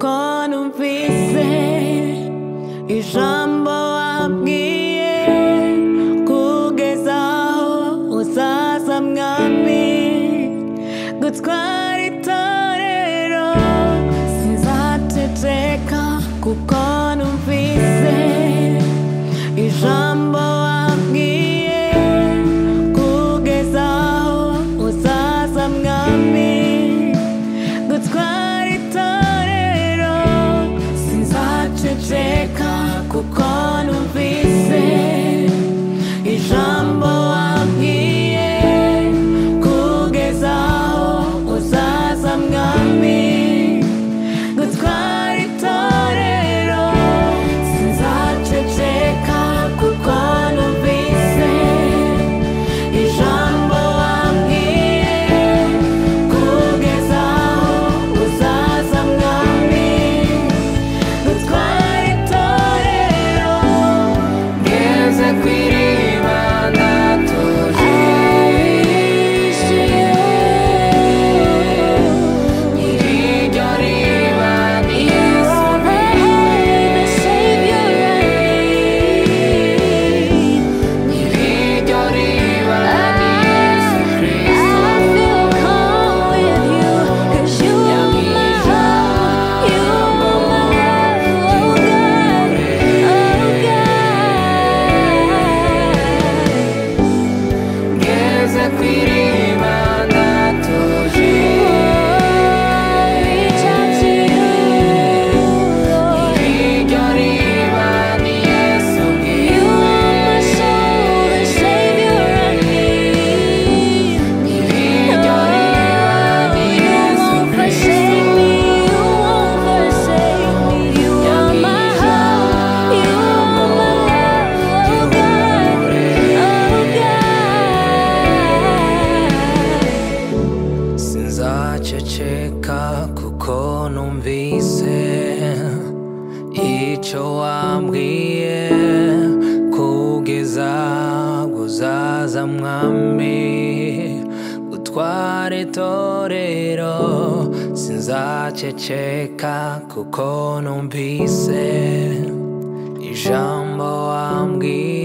Konu vise i shamboa ko numvise icyo wambwiye kugeza guzaza mwami gutwara itorero sinzaceceka kuko numvise ijambo wambwiye